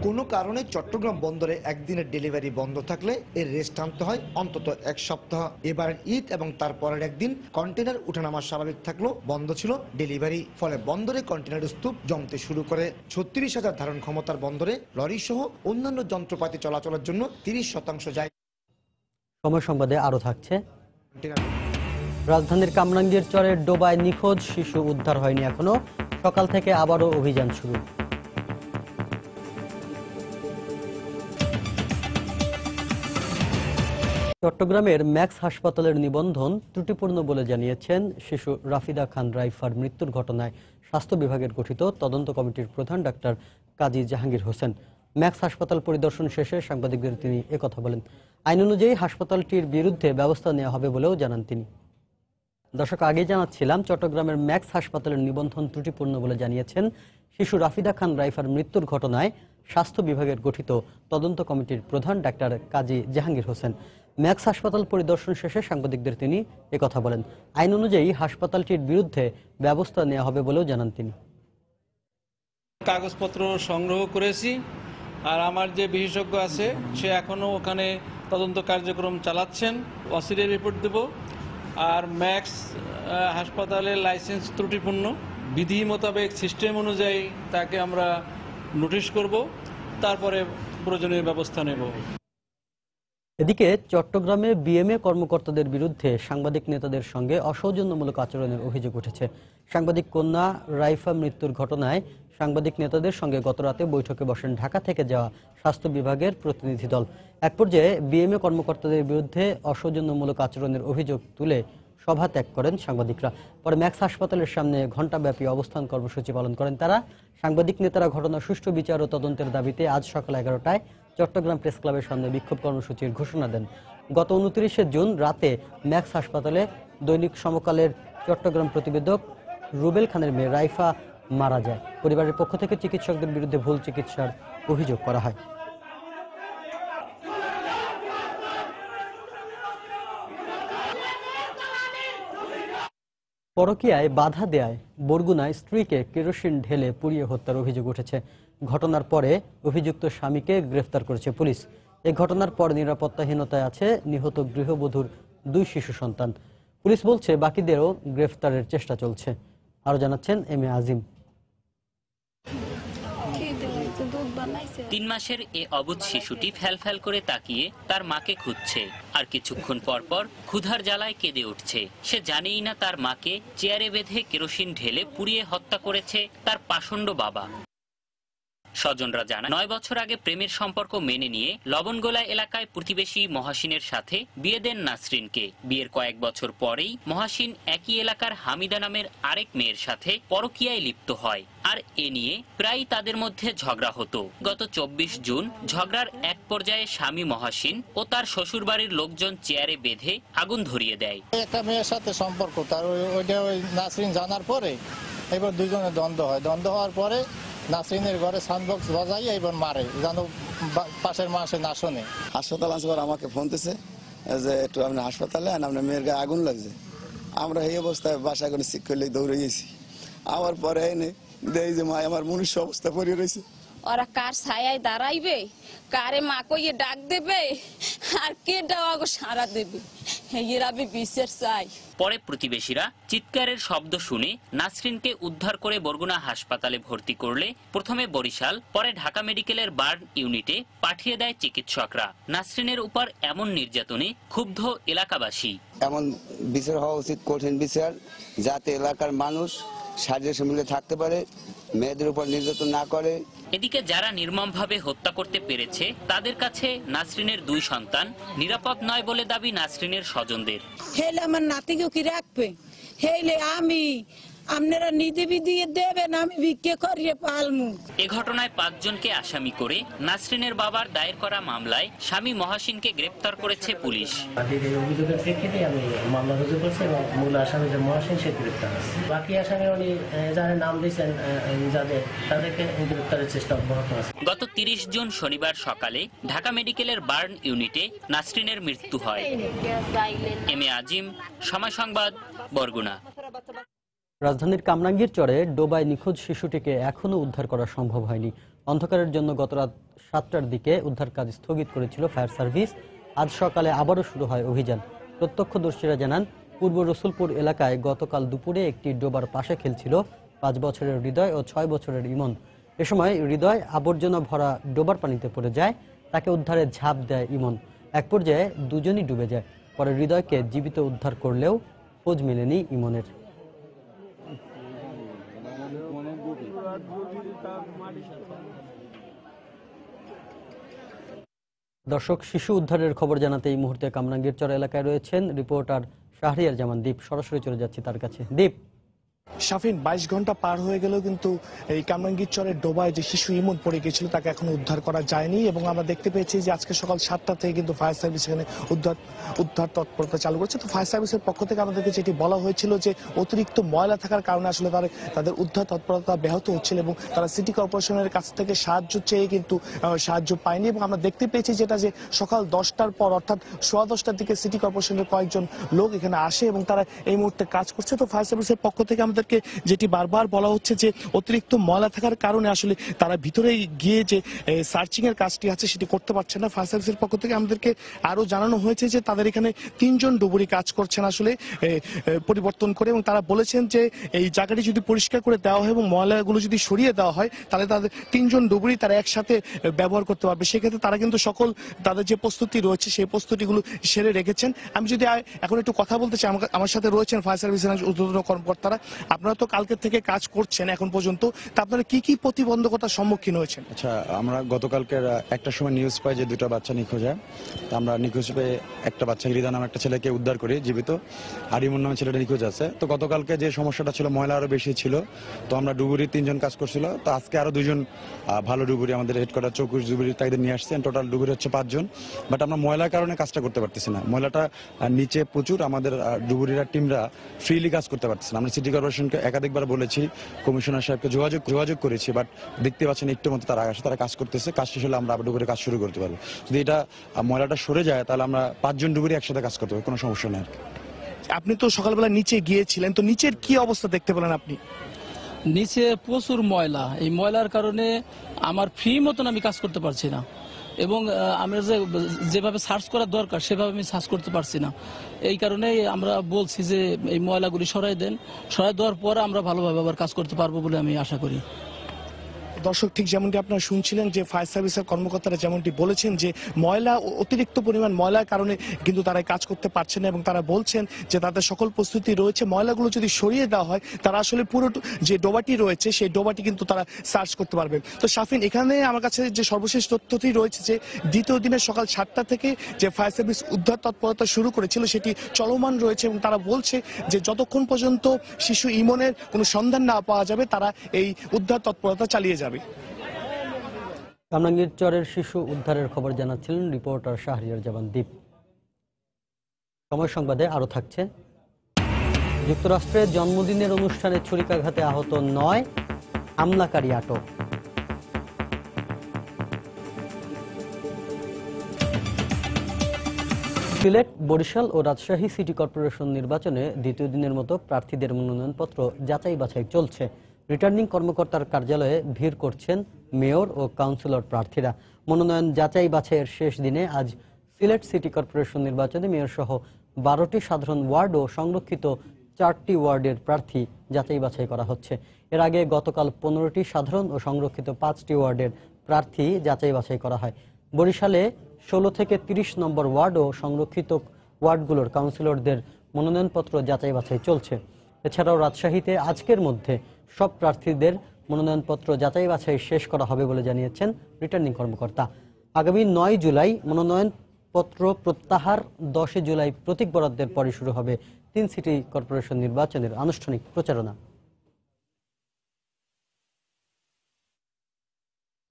Speaker 2: কোনো কারণে চট্টগ্রাম বন্দরে একদিনের ডেলিভারি বন্ধ থাকলে এর রেস্ট আনতে হয় অন্তত এক সপ্তাহ এবার ঈদ এবং তারপরের একদিন কন্টেনার উঠানামা স্বাভাবিক থাকলেও বন্ধ ছিল ডেলিভারি ফলে বন্দরে কন্টেনার স্তূপ জমতে শুরু করে ছত্রিশ হাজার ধারণ ক্ষমতার বন্দরে
Speaker 1: লরি সহ অন্যান্য যন্ত্রপাতি চলাচলের জন্য তিরিশ শতাংশ যায় সময় সংবাদে আরও থাকছে রাজধানীর কামরাঙ্গীর চরের ডোবায় নিখোঁজ শিশু উদ্ধার হয়নি এখনো সকাল থেকে আবারও অভিযান শুরু চট্টগ্রামের ম্যাক্স হাসপাতালের নিবন্ধন ত্রুটিপূর্ণ বলে জানিয়েছেন শিশু রাফিদা খান রাইফার মৃত্যুর ঘটনায় স্বাস্থ্য বিভাগের গঠিত তদন্ত কমিটির প্রধান ডাক্তার কাজী জাহাঙ্গীর হোসেন ম্যাক্স হাসপাতাল পরিদর্শন শেষে সাংবাদিকদের তিনি একথা বলেন আইন অনুযায়ী হাসপাতালটির বিরুদ্ধে ব্যবস্থা নেওয়া হবে বলেও জানান তিনি দর্শক আগে জানাচ্ছিলাম চট্টগ্রামের ম্যাক্স হাসপাতালের নিবন্ধন ত্রুটিপূর্ণ বলে জানিয়েছেন শিশু রাফিদা খান রাইফার মৃত্যুর ঘটনায় স্বাস্থ্য বিভাগের গঠিত তদন্ত কমিটির প্রধান ডাক্তার কাজী জাহাঙ্গীর হোসেন ম্যাক্স হাসপাতাল পরিদর্শন শেষে সাংবাদিকদের তিনি কথা বলেন আইন অনুযায়ী হাসপাতালটির বিরুদ্ধে ব্যবস্থা নেওয়া হবে বলেও জানান তিনি
Speaker 6: কাগজপত্র সংগ্রহ করেছি আর আমার যে বিশেষজ্ঞ আছে সে এখনও ওখানে তদন্ত কার্যক্রম চালাচ্ছেন অসিরে রিপোর্ট দেব আর ম্যাক্স হাসপাতালের লাইসেন্স ত্রুটিপূর্ণ বিধি মোতাবেক সিস্টেম অনুযায়ী তাকে আমরা নোটিশ করব তারপরে প্রয়োজনীয় ব্যবস্থা নেব
Speaker 1: এদিকে চট্টগ্রামে বিএমএ কর্মকর্তাদের বিরুদ্ধে সাংবাদিক নেতাদের সঙ্গে অসৌজন্যমূলক আচরণের অভিযোগ উঠেছে সাংবাদিক কন্যা রাইফা মৃত্যুর ঘটনায় সাংবাদিক নেতাদের সঙ্গে গতরাতে বৈঠকে বসেন ঢাকা থেকে যাওয়া স্বাস্থ্য বিভাগের প্রতিনিধি দল এক পর্যায়ে বিএমএ কর্মকর্তাদের বিরুদ্ধে অসৌজন্যমূলক আচরণের অভিযোগ তুলে সভা ত্যাগ করেন সাংবাদিকরা পরে ম্যাক্স হাসপাতালের সামনে ঘণ্টাব্যাপী অবস্থান কর্মসূচি পালন করেন তারা সাংবাদিক নেতারা ঘটনা সুষ্ঠু বিচার ও তদন্তের দাবিতে আজ সকাল এগারোটায় চট্টগ্রাম প্রেস ক্লাবের সামনে বিক্ষোভ কর্মসূচির ঘোষণা দেন গত উনত্রিশে জুন রাতে ম্যাক্স হাসপাতালে দৈনিক সমকালের চট্টগ্রাম প্রতিবেদক রুবেল খানের মেয়ে রাইফা মারা যায় পরিবারের পক্ষ থেকে চিকিৎসকদের বিরুদ্ধে ভুল চিকিৎসার অভিযোগ করা হয় পরকীয়ায় বাধা দেয় বরগুনায় স্ত্রীকে কেরোসিন ঢেলে পুড়িয়ে হত্যার অভিযোগ উঠেছে ঘটনার পরে অভিযুক্ত স্বামীকে গ্রেফতার করেছে পুলিশ এ ঘটনার পর নিরাপত্তাহীনতায় আছে নিহত গৃহবধূর দুই শিশু সন্তান পুলিশ বলছে বাকিদেরও গ্রেফতারের চেষ্টা চলছে আরো জানাচ্ছেন এম এ আজিম
Speaker 10: তিন মাসের এ অবুধ শিশুটি ফ্যালফ্যাল করে তাকিয়ে তার মাকে খুঁজছে আর কিছুক্ষণ পরপর ক্ষুধার জ্বালায় কেঁদে উঠছে সে জানেই না তার মাকে চেয়ারে বেঁধে কেরোসিন ঢেলে পুড়িয়ে হত্যা করেছে তার পাষণ্ড বাবা স্বজনরা জানা নয় বছর আগে প্রেমের সম্পর্ক মেনে নিয়ে লবণগোলা এলাকায় প্রতিবেশী মহাসিনের সাথে বিয়ে দেন নাসরিনকে বিয়ের কয়েক বছর পরেই মহাসিন একই এলাকার হামিদা নামের আরেক মেয়ের সাথে পরকিয়ায় লিপ্ত হয় আর এ নিয়ে প্রায় তাদের মধ্যে ঝগড়া হতো গত চব্বিশ জুন ঝগড়ার এক পর্যায়ে স্বামী মহাসিন ও তার শ্বশুর বাড়ির লোকজন চেয়ারে বেঁধে আগুন ধরিয়ে দেয়
Speaker 5: একটা মেয়ের সাথে সম্পর্ক তার ওইটা ওই নাসরিন জানার পরে এবার দুজনে দ্বন্দ্ব হয় দ্বন্দ্ব হওয়ার পরে নাসরিনের ঘরে সাউন্ডবক্স বাজাই এবং মারে যেন পাশের মাসে না শোনে
Speaker 2: হাসপাতাল আসবার আমাকে ফোন দিছে যে একটু আপনি হাসপাতালে আপনার মেয়ের গায়ে আগুন লাগছে আমরা এই অবস্থায় বাসা করে শিক্ষক করলে দৌড়ে গেছি আমার পরে এনে দেয় যে মা আমার মনুষ্য অবস্থা পড়ে রয়েছে
Speaker 10: ওরা কার ছায়ায় দাঁড়াইবে কারে মা কইয়ে ডাক দেবে আর কে ডাক সারা দেবে চাই পরে প্রতিবেশীরা চিৎকারের শব্দ শুনে নাসরিনকে উদ্ধার করে বরগুনা হাসপাতালে ভর্তি করলে প্রথমে বরিশাল পরে ঢাকা মেডিকেলের বার্ন ইউনিটে পাঠিয়ে দেয় চিকিৎসকরা নাসরিনের উপর এমন নির্যাতনে ক্ষুব্ধ এলাকাবাসী
Speaker 7: এমন বিচার হওয়া উচিত কঠিন বিচার যাতে এলাকার মানুষ সাহায্যের সম্মিলে থাকতে পারে মেয়েদের উপর নির্যাতন না করে
Speaker 10: এদিকে যারা নির্মমভাবে হত্যা করতে পেরেছে হয়েছে তাদের কাছে নাসরিনের দুই সন্তান নিরাপদ নয় বলে দাবি নাসরিনের স্বজনদের হেলে আমার নাতিকে কি রাখবে হেলে আমি আপনারা নিদিবি দেবেন আমি ভিক্ষে করিয়ে পালমু এ ঘটনায় পাঁচজনকে আসামি করে নাসরিনের বাবার দায়ের করা মামলায় স্বামী মহাসিনকে গ্রেপ্তার করেছে পুলিশ
Speaker 3: অভিযোগের প্রেক্ষিতে আমি মামলা রুজু করছি এবং মূল আসামি যে মহাসিন সে গ্রেপ্তার বাকি আসামি উনি যারা নাম দিয়েছেন যাদের তাদেরকে গ্রেপ্তারের চেষ্টা অব্যাহত আছে
Speaker 10: গত তিরিশ জুন শনিবার সকালে ঢাকা মেডিকেলের বার্ন ইউনিটে নাসরিনের মৃত্যু হয় এম এ আজিম সময় সংবাদ বরগুনা
Speaker 1: রাজধানীর কামরাঙ্গীর চরে ডোবায় নিখোঁজ শিশুটিকে এখনও উদ্ধার করা সম্ভব হয়নি অন্ধকারের জন্য গত রাত সাতটার দিকে উদ্ধার কাজ স্থগিত করেছিল ফায়ার সার্ভিস আজ সকালে আবারও শুরু হয় অভিযান প্রত্যক্ষদর্শীরা জানান পূর্ব রসুলপুর এলাকায় গতকাল দুপুরে একটি ডোবার পাশে খেলছিল পাঁচ বছরের হৃদয় ও ছয় বছরের ইমন এ সময় হৃদয় আবর্জনা ভরা ডোবার পানিতে পড়ে যায় তাকে উদ্ধারে ঝাঁপ দেয় ইমন এক পর্যায়ে দুজনই ডুবে যায় পরে হৃদয়কে জীবিত উদ্ধার করলেও খোঁজ মেলেনি ইমনের দর্শক শিশু উদ্ধারের খবর জানাতে এই মুহূর্তে কামরাঙ্গীরচর এলাকায় রয়েছেন রিপোর্টার শাহরিয়ার জামান দ্বীপ সরাসরি চলে যাচ্ছি তার কাছে দ্বীপ শাফিন
Speaker 8: বাইশ ঘন্টা পার হয়ে গেলেও কিন্তু এই চরের ডোবায় যে শিশু ইমন পড়ে গেছিল তাকে এখনো উদ্ধার করা যায়নি এবং আমরা দেখতে পেয়েছি যে আজকে সকাল সাতটা থেকে কিন্তু ফায়ার সার্ভিস এখানে উদ্ধার উদ্ধার তৎপরতা চালু করছে তো ফায়ার সার্ভিসের পক্ষ থেকে আমাদেরকে যেটি বলা হয়েছিল যে অতিরিক্ত ময়লা থাকার কারণে আসলে তারা তাদের উদ্ধার তৎপরতা ব্যাহত হচ্ছিল এবং তারা সিটি কর্পোরেশনের কাছ থেকে সাহায্য চেয়ে কিন্তু সাহায্য পায়নি এবং আমরা দেখতে পেয়েছি যেটা যে সকাল দশটার পর অর্থাৎ সোয়া দশটার দিকে সিটি কর্পোরেশনের কয়েকজন লোক এখানে আসে এবং তারা এই মুহূর্তে কাজ করছে তো ফায়ার সার্ভিসের পক্ষ থেকে আমরা তাদেরকে যেটি বারবার বলা হচ্ছে যে অতিরিক্ত ময়লা থাকার কারণে আসলে তারা ভিতরে গিয়ে যে সার্চিংয়ের কাজটি আছে সেটি করতে পারছে না ফায়ার সার্ভিসের পক্ষ থেকে আমাদেরকে আরও জানানো হয়েছে যে তাদের এখানে তিনজন ডুবুরি কাজ করছেন আসলে পরিবর্তন করে এবং তারা বলেছেন যে এই জায়গাটি যদি পরিষ্কার করে দেওয়া হয় এবং ময়লাগুলো যদি সরিয়ে দেওয়া হয় তাহলে তাদের তিনজন ডুবুরি তারা একসাথে ব্যবহার করতে পারবে সেক্ষেত্রে তারা কিন্তু সকল তাদের যে প্রস্তুতি রয়েছে সেই প্রস্তুতিগুলো সেরে রেখেছেন আমি যদি এখন একটু কথা বলতে চাই আমার সাথে রয়েছেন ফায়ার সার্ভিসের উদ্বোধন কর্মকর্তারা আপনারা তো কালকের থেকে কাজ করছেন এখন পর্যন্ত তা আপনারা কি কি প্রতিবন্ধকতার সম্মুখীন হয়েছেন
Speaker 4: আচ্ছা আমরা
Speaker 2: গতকালকের একটা সময় নিউজ পাই যে দুটা বাচ্চা নিখোঁজ হয় তা আমরা নিখোঁজ পেয়ে একটা বাচ্চা হৃদয় নামে একটা ছেলেকে উদ্ধার করি জীবিত আরিমুন নামে ছেলেটা নিখোঁজ আছে তো গতকালকে যে সমস্যাটা ছিল ময়লা আরও বেশি ছিল তো আমরা ডুবুরি তিনজন কাজ করছিল তো আজকে আরও দুজন ভালো ডুবুরি আমাদের হেডকোয়ার্টার চৌকুশ ডুবুরি তাইদের নিয়ে আসছেন টোটাল ডুবুরি হচ্ছে পাঁচজন বাট আমরা ময়লার কারণে কাজটা করতে পারতেছি না ময়লাটা নিচে প্রচুর আমাদের ডুবুরিরা টিমরা ফ্রিলি কাজ করতে পারতেছে না আমরা সিটি কর্পোরেশন প্রশাসনকে একাধিকবার বলেছি কমিশনার সাহেবকে যোগাযোগ যোগাযোগ করেছি বাট দেখতে পাচ্ছেন একটু মতো তারা আসে তারা কাজ করতেছে কাজ শেষ হলে আমরা আবার ডুবুরে কাজ শুরু করতে পারবো যদি এটা ময়লাটা সরে যায় তাহলে আমরা পাঁচজন ডুবুরি একসাথে কাজ করতে
Speaker 8: পারবো কোনো সমস্যা নেই আপনি তো সকালবেলা নিচে গিয়েছিলেন তো নিচের কি অবস্থা দেখতে পেলেন আপনি
Speaker 9: নিচে প্রচুর ময়লা এই ময়লার কারণে আমার ফ্রি মতন আমি কাজ করতে পারছি না এবং আমরা যেভাবে সার্চ করা দরকার সেভাবে আমি সার্চ করতে পারছি না এই কারণেই আমরা বলছি যে এই ময়লাগুলি সরাই দেন সরাই দেওয়ার পর আমরা ভালোভাবে আবার কাজ করতে পারবো বলে আমি আশা করি
Speaker 8: দর্শক ঠিক যেমনটি আপনারা শুনছিলেন যে ফায়ার সার্ভিসের কর্মকর্তারা যেমনটি বলেছেন যে ময়লা অতিরিক্ত পরিমাণ ময়লার কারণে কিন্তু তারা কাজ করতে পারছে না এবং তারা বলছেন যে তাদের সকল প্রস্তুতি রয়েছে ময়লাগুলো যদি সরিয়ে দেওয়া হয় তারা আসলে পুরো যে ডোবাটি রয়েছে সেই ডোবাটি কিন্তু তারা সার্চ করতে পারবে তো শাফিন এখানে আমার কাছে যে সর্বশেষ তথ্যটি রয়েছে যে দ্বিতীয় দিনের সকাল সাতটা থেকে যে ফায়ার সার্ভিস উদ্ধার তৎপরতা শুরু করেছিল সেটি চলমান রয়েছে এবং তারা বলছে যে যতক্ষণ পর্যন্ত শিশু ইমনের কোনো সন্ধান না পাওয়া যাবে তারা এই উদ্ধার তৎপরতা চালিয়ে যাবে সাবির কামরাঙ্গীর
Speaker 1: চরের শিশু উদ্ধারের খবর জানাচ্ছিলেন রিপোর্টার শাহরিয়ার জামান দ্বীপ সময় সংবাদে আরো থাকছে যুক্তরাষ্ট্রের জন্মদিনের অনুষ্ঠানে ছুরিকাঘাতে আহত নয় হামলাকারী আটক সিলেট বরিশাল ও রাজশাহী সিটি কর্পোরেশন নির্বাচনে দ্বিতীয় দিনের মতো প্রার্থীদের মনোনয়নপত্র যাচাই বাছাই চলছে রিটার্নিং কর্মকর্তার কার্যালয়ে ভিড় করছেন মেয়র ও কাউন্সিলর প্রার্থীরা মনোনয়ন যাচাই বাছাইয়ের শেষ দিনে আজ সিলেট সিটি কর্পোরেশন নির্বাচনে মেয়র সহ বারোটি সাধারণ ওয়ার্ড ও সংরক্ষিত চারটি ওয়ার্ডের প্রার্থী যাচাই বাছাই করা হচ্ছে এর আগে গতকাল পনেরোটি সাধারণ ও সংরক্ষিত পাঁচটি ওয়ার্ডের প্রার্থী যাচাই বাছাই করা হয় বরিশালে ষোলো থেকে ৩০ নম্বর ওয়ার্ড ও সংরক্ষিত ওয়ার্ডগুলোর কাউন্সিলরদের মনোনয়নপত্র যাচাই বাছাই চলছে এছাড়াও রাজশাহীতে আজকের মধ্যে সব প্রার্থীদের মনোনয়নপত্র যাচাই বাছাই শেষ করা হবে বলে জানিয়েছেন রিটার্নিং কর্মকর্তা আগামী নয় জুলাই মনোনয়নপত্র প্রত্যাহার দশে জুলাই প্রতীক বরাদ্দের পরে শুরু হবে তিন সিটি কর্পোরেশন নির্বাচনের আনুষ্ঠানিক প্রচারণা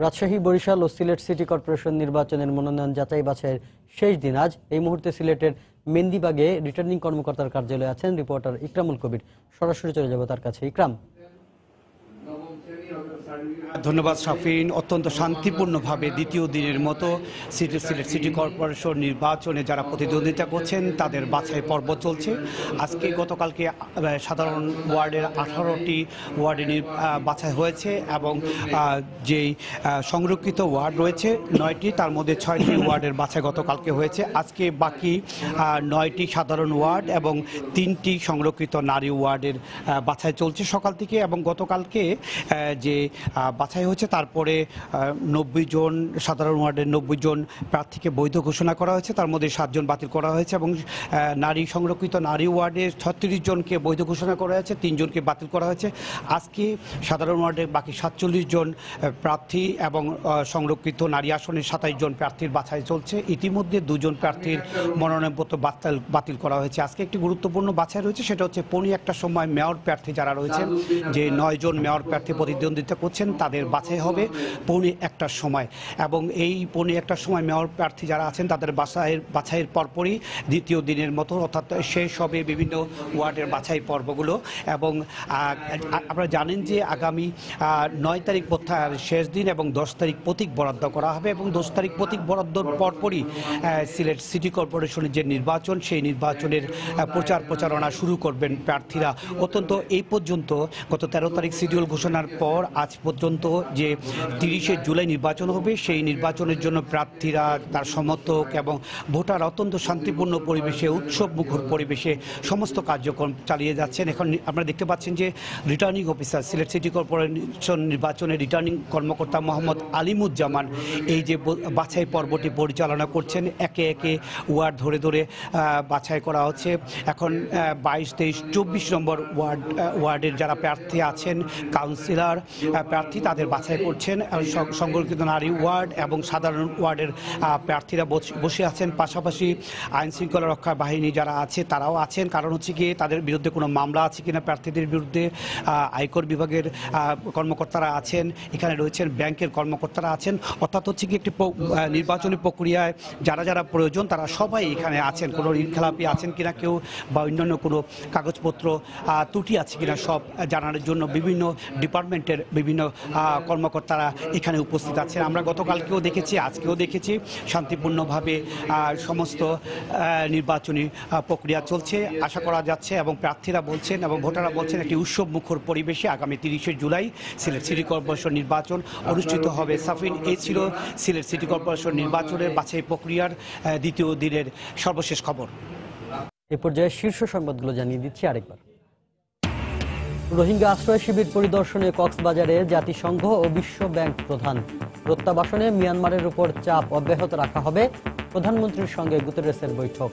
Speaker 1: রাজশাহী বরিশাল ও সিলেট সিটি কর্পোরেশন নির্বাচনের মনোনয়ন যাচাই বাছাইয়ের শেষ দিন আজ এই মুহূর্তে সিলেটের মেন্দিবাগে রিটার্নিং কর্মকর্তার কার্যালয়ে আছেন রিপোর্টার ইকরামুল কবির সরাসরি চলে যাব তার কাছে ইকরাম
Speaker 11: ধন্যবাদ শাফিন অত্যন্ত শান্তিপূর্ণভাবে দ্বিতীয় দিনের মতো সিটি সিলেট সিটি কর্পোরেশন নির্বাচনে যারা প্রতিদ্বন্দ্বিতা করছেন তাদের বাছাই পর্ব চলছে আজকে গতকালকে সাধারণ ওয়ার্ডের আঠারোটি ওয়ার্ডে বাছাই হয়েছে এবং যেই সংরক্ষিত ওয়ার্ড রয়েছে নয়টি তার মধ্যে ছয়টি ওয়ার্ডের বাছাই গতকালকে হয়েছে আজকে বাকি নয়টি সাধারণ ওয়ার্ড এবং তিনটি সংরক্ষিত নারী ওয়ার্ডের বাছাই চলছে সকাল থেকে এবং গতকালকে যে বাছাই হয়েছে তারপরে নব্বই জন সাধারণ ওয়ার্ডের নব্বই জন প্রার্থীকে বৈধ ঘোষণা করা হয়েছে তার মধ্যে সাতজন বাতিল করা হয়েছে এবং নারী সংরক্ষিত নারী ওয়ার্ডের ছত্রিশ জনকে বৈধ ঘোষণা করা হয়েছে তিনজনকে বাতিল করা হয়েছে আজকে সাধারণ ওয়ার্ডের বাকি সাতচল্লিশ জন প্রার্থী এবং সংরক্ষিত নারী আসনের সাতাইশ জন প্রার্থীর বাছাই চলছে ইতিমধ্যে দুজন প্রার্থীর মনোনয়নপত্র বাতিল বাতিল করা হয়েছে আজকে একটি গুরুত্বপূর্ণ বাছাই রয়েছে সেটা হচ্ছে পনি একটা সময় মেয়র প্রার্থী যারা রয়েছেন যে নয়জন মেয়র প্রার্থী প্রতিদ্বন্দ্বিতা করছে করেছেন তাদের বাছাই হবে পৌনে একটার সময় এবং এই পৌনে একটার সময় মেয়র প্রার্থী যারা আছেন তাদের বাছাইয়ের বাছাইয়ের পরপরই দ্বিতীয় দিনের মতো অর্থাৎ শেষ হবে বিভিন্ন ওয়ার্ডের বাছাই পর্বগুলো এবং আপনারা জানেন যে আগামী নয় তারিখ শেষ দিন এবং দশ তারিখ প্রতীক বরাদ্দ করা হবে এবং দশ তারিখ প্রতীক বরাদ্দর পরপরই সিলেট সিটি কর্পোরেশনের যে নির্বাচন সেই নির্বাচনের প্রচার প্রচারণা শুরু করবেন প্রার্থীরা অত্যন্ত এই পর্যন্ত গত তেরো তারিখ শিডিউল ঘোষণার পর আজ পর্যন্ত যে তিরিশে জুলাই নির্বাচন হবে সেই নির্বাচনের জন্য প্রার্থীরা তার সমর্থক এবং ভোটার অত্যন্ত শান্তিপূর্ণ পরিবেশে উৎসব মুখর পরিবেশে সমস্ত কার্যক্রম চালিয়ে যাচ্ছেন এখন আপনারা দেখতে পাচ্ছেন যে returning officer Sylhet city corporation নির্বাচনের রিটার্নিং কর্মকর্তা মোহাম্মদ আলিমুজ্জামান এই যে বাছাই পর্বটি পরিচালনা করছেন একে একে ওয়ার্ড ধরে ধরে বাছাই করা হচ্ছে এখন বাইশ তেইশ চব্বিশ নম্বর ওয়ার্ড ওয়ার্ডের যারা প্রার্থী আছেন কাউন্সিলর প্রার্থী তাদের বাছাই করছেন সংরক্ষিত নারী ওয়ার্ড এবং সাধারণ ওয়ার্ডের প্রার্থীরা বসে আছেন পাশাপাশি আইন শৃঙ্খলা রক্ষা বাহিনী যারা আছে তারাও আছেন কারণ হচ্ছে কি তাদের বিরুদ্ধে কোনো মামলা আছে কিনা প্রার্থীদের বিরুদ্ধে আয়কর বিভাগের কর্মকর্তারা আছেন এখানে রয়েছেন ব্যাংকের কর্মকর্তারা আছেন অর্থাৎ হচ্ছে কি একটি নির্বাচনী প্রক্রিয়ায় যারা যারা প্রয়োজন তারা সবাই এখানে আছেন কোনো ঋণখেলাপি আছেন কিনা কেউ বা অন্যান্য কোনো কাগজপত্র ত্রুটি আছে কিনা সব জানার জন্য বিভিন্ন ডিপার্টমেন্টের বিভিন্ন কর্মকর্তারা এখানে উপস্থিত আছেন আমরা গতকালকেও দেখেছি আজকেও দেখেছি শান্তিপূর্ণভাবে সমস্ত নির্বাচনী প্রক্রিয়া চলছে আশা করা যাচ্ছে এবং প্রার্থীরা বলছেন এবং ভোটাররা বলছেন একটি উৎসব মুখর পরিবেশে আগামী তিরিশে জুলাই সিলেট সিটি কর্পোরেশন নির্বাচন অনুষ্ঠিত হবে সাফিন এই ছিল সিলেট সিটি কর্পোরেশন নির্বাচনের বাছাই প্রক্রিয়ার দ্বিতীয় দিনের সর্বশেষ খবর
Speaker 1: এ পর্যায়ে শীর্ষ সংবাদগুলো জানিয়ে দিচ্ছি আরেকবার রোহিঙ্গা আশ্রয় শিবির পরিদর্শনে কক্সবাজারে জাতিসংঘ ও বিশ্ব ব্যাংক প্রধান প্রত্যাবাসনে মিয়ানমারের উপর চাপ অব্যাহত রাখা হবে প্রধানমন্ত্রীর সঙ্গে গুতেরেসের বৈঠক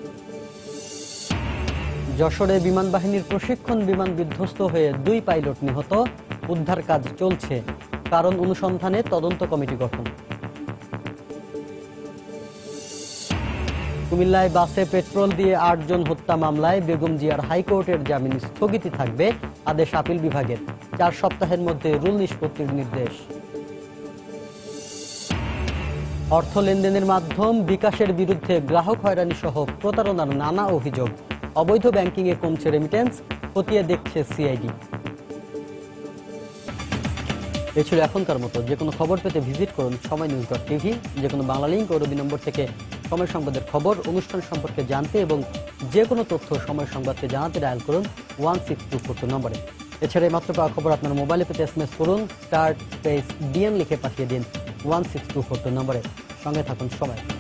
Speaker 1: যশোরে বিমান বাহিনীর প্রশিক্ষণ বিমান বিধ্বস্ত হয়ে দুই পাইলট নিহত উদ্ধার কাজ চলছে কারণ অনুসন্ধানে তদন্ত কমিটি গঠন কুমিল্লায় বাসে পেট্রোল দিয়ে আটজন হত্যা মামলায় বেগম জিয়ার হাইকোর্টের জামিন স্থগিতি থাকবে আদেশ আপিল বিভাগের চার সপ্তাহের মধ্যে রুল নিষ্পত্তির নির্দেশ অর্থ লেনদেনের মাধ্যম বিকাশের বিরুদ্ধে গ্রাহক হয়রানি সহ প্রতারণার নানা অভিযোগ অবৈধ ব্যাংকিংয়ে কমছে রেমিটেন্স খতিয়ে দেখছে সিআইডি এ ছিল এখনকার মতো যে কোনো খবর পেতে ভিজিট করুন সময় নিউজ ডট টিভি যে কোনো বাংলা লিঙ্ক ও রবি নম্বর থেকে সময় সংবাদের খবর অনুষ্ঠান সম্পর্কে জানতে এবং যে কোনো তথ্য সময় সংবাদকে জানাতে ডায়াল করুন one six two four two নম্বরে এছাড়া এই মাত্র পাওয়া খবর আপনার মোবাইলে পেতে এস এম এস করুন স্টার স্পেস ডিএম লিখে পাঠিয়ে দিন one six two four two নম্বরে সঙ্গে থাকুন সবাই